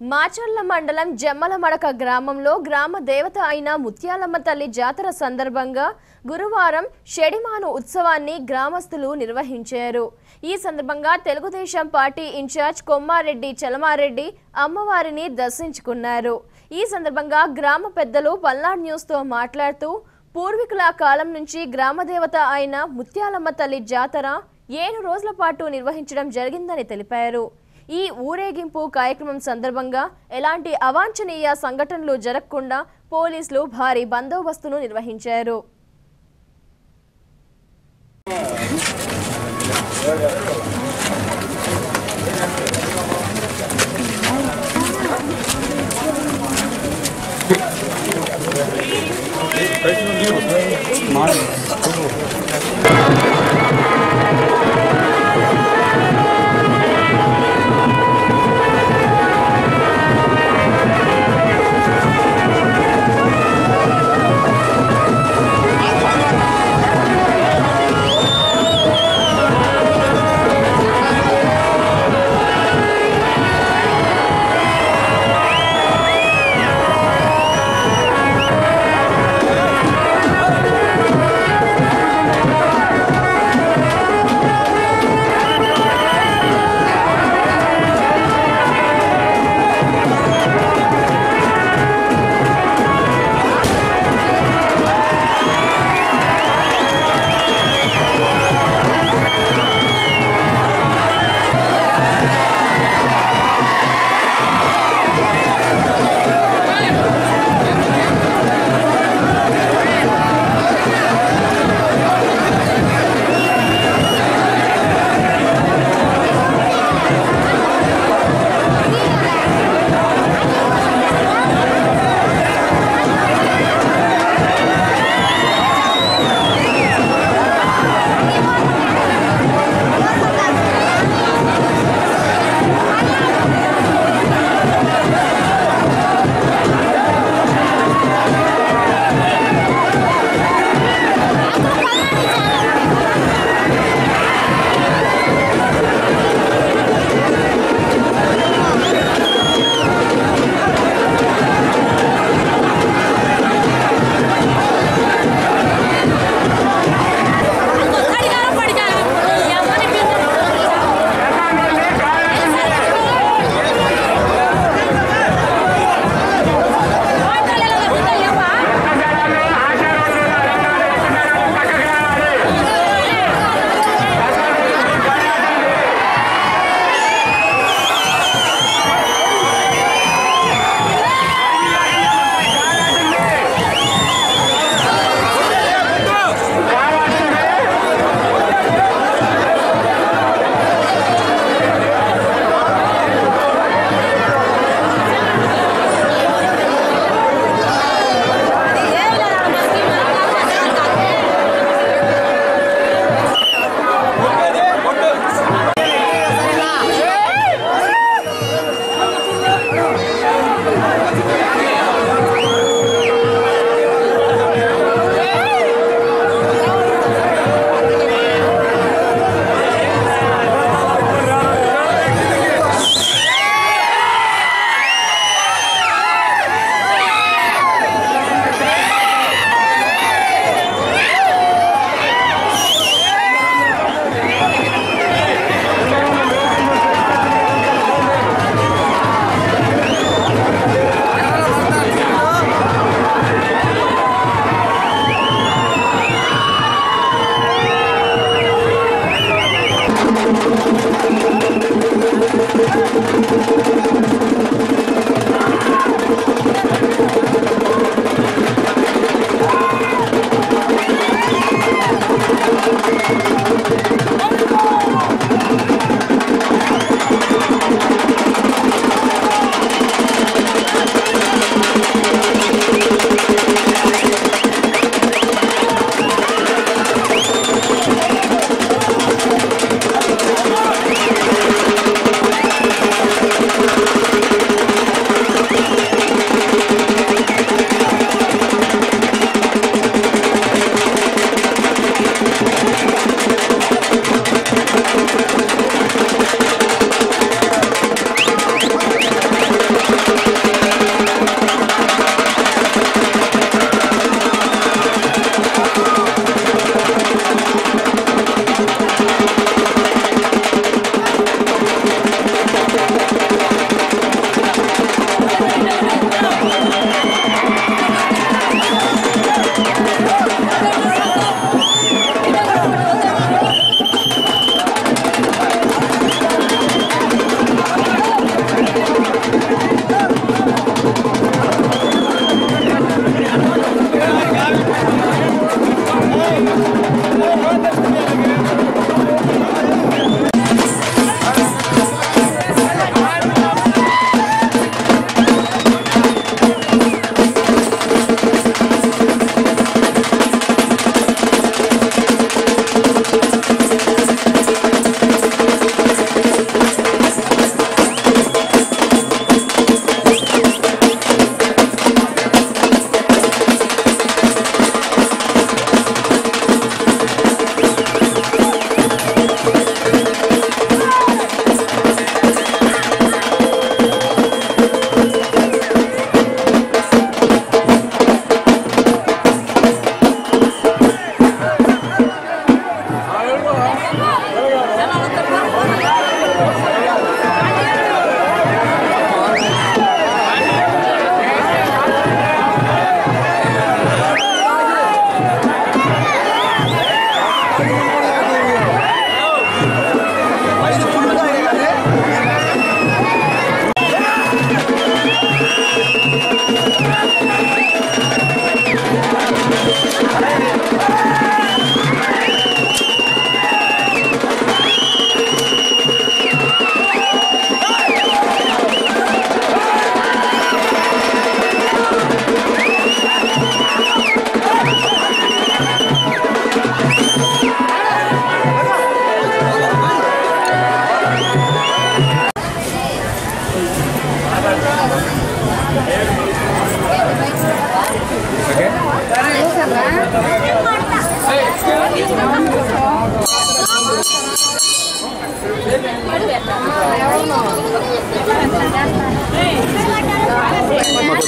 మాచర్ల మండలం జమ్మలమడక గ్రామంలో గ్రామ దేవత అయిన ముత్యాలమ్మ తల్లి జాతర సందర్భంగా గురువారం షెడిమాను ఉత్సవాన్ని గ్రామస్తులు నిర్వహించారు. ఈ సందర్భంగా తెలుగుదేశం పార్టీ ఇన్ఛార్జ్ కొమ్మారెడ్డి చలమారెడ్డి అమ్మవారిని దర్శించుకున్నారు. ఈ సందర్భంగా గ్రామ పెద్దలు పల్నాడు న్యూస్తో మాట్లాడుతూ పూర్వీకుల కాలం నుంచి గ్రామదేవత అయిన ముత్యాలమ్మ తల్లి జాతర ఏడు రోజుల పాటు నిర్వహించడం జరిగిందని తెలిపారు. ఈ ఊరేగింపు కార్యక్రమం సందర్భంగా ఎలాంటి అవాంఛనీయ సంఘటనలు జరగకుండా పోలీసులు భారీ బందోబస్తును నిర్వహించారు.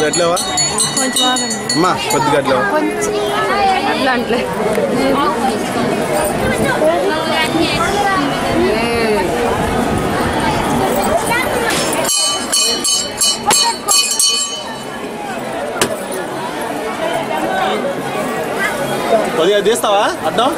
అమ్మ కొద్దిగా ఎట్లేవా అమ్మా కొద్దిగా ఎట్లేవా అట్లా కొద్దిగా తీస్తావా? అర్థం?